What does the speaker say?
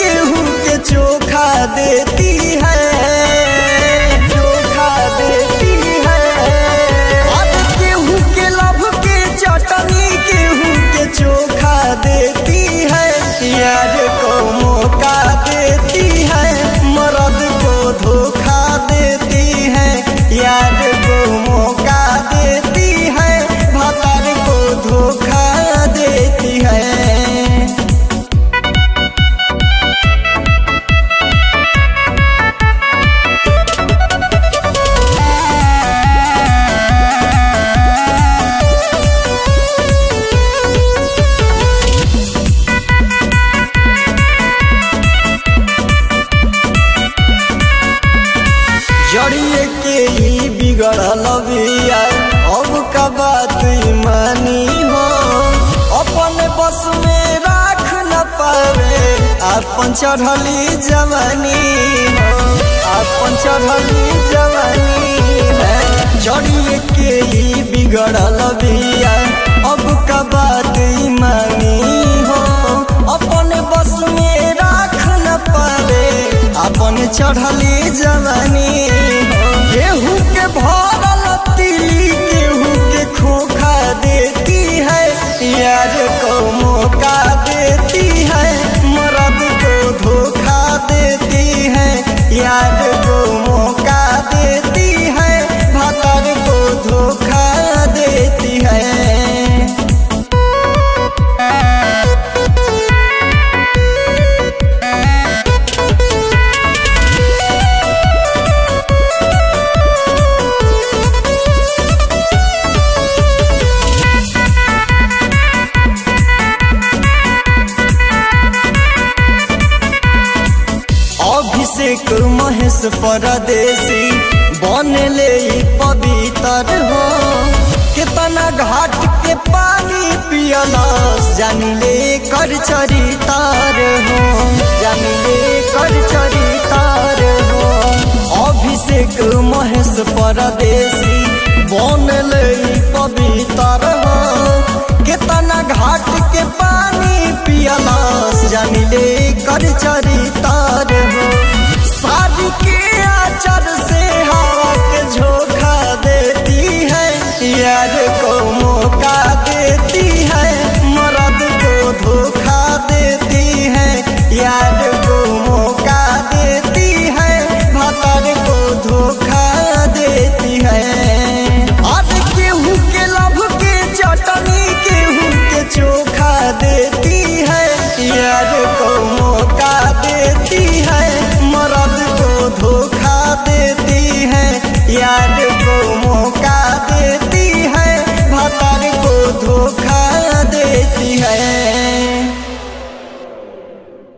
के हूँ के चोखा देती का बात मानी हो। अपन बस में राख न पावे। अपन चढ़ली जवानी अपन चढ़ली जवानी है। जड़िए के ही बिगड़ल बिया। अब का बात मानी हो। अपन बस में राख न पावे। अपन चढ़ली जवानी को मौका देती है मरद को धोखा देती है यार अभिषेक महेश परदेसी। बनले ई पवित्र हो। कितना घाट के पानी पियलस जानिले कर चरितार हो। जानिले कर चरितार हो। अभिषेक महेश परदेसी। बनले ई पवित्र हो। कितना घाट के पानी